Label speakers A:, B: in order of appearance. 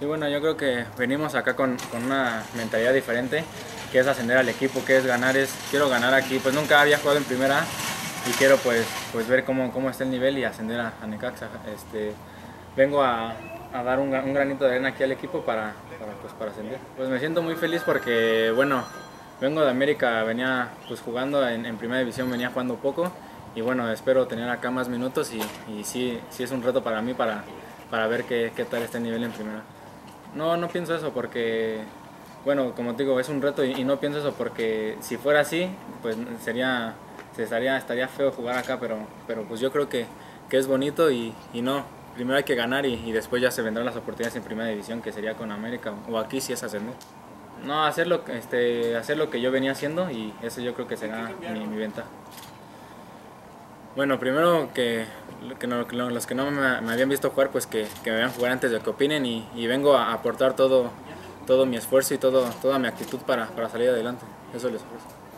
A: Y bueno, yo creo que venimos acá con, con, una mentalidad diferente, que es ascender al equipo, que es ganar, es quiero ganar aquí, pues nunca había jugado en primera y quiero pues, pues ver cómo, cómo está el nivel y ascender a, Necaxa. Este, vengo a, a dar un, un, granito de arena aquí al equipo para, para, pues, para ascender. Pues me siento muy feliz porque, bueno, vengo de América, venía pues jugando en, en primera división, venía jugando poco y bueno, espero tener acá más minutos y, y sí, sí es un reto para mí para, para ver qué, qué tal está el nivel en primera. No, no pienso eso porque, bueno, como te digo, es un reto y, y, no pienso eso porque si fuera así, pues sería, se estaría, estaría feo jugar acá, pero, pero pues yo creo que, que es bonito y, y no, primero hay que ganar y, y, después ya se vendrán las oportunidades en primera división, que sería con América o aquí si es ascender. No, hacer lo, este, hacer lo que yo venía haciendo y eso yo creo que será mi, mi ventaja. Bueno, primero que, que, no, los que no me, habían visto jugar, pues que, que, me vean jugar antes de que opinen y, y, vengo a aportar todo, todo mi esfuerzo y todo, toda mi actitud para, para salir adelante. Eso les ofrezco.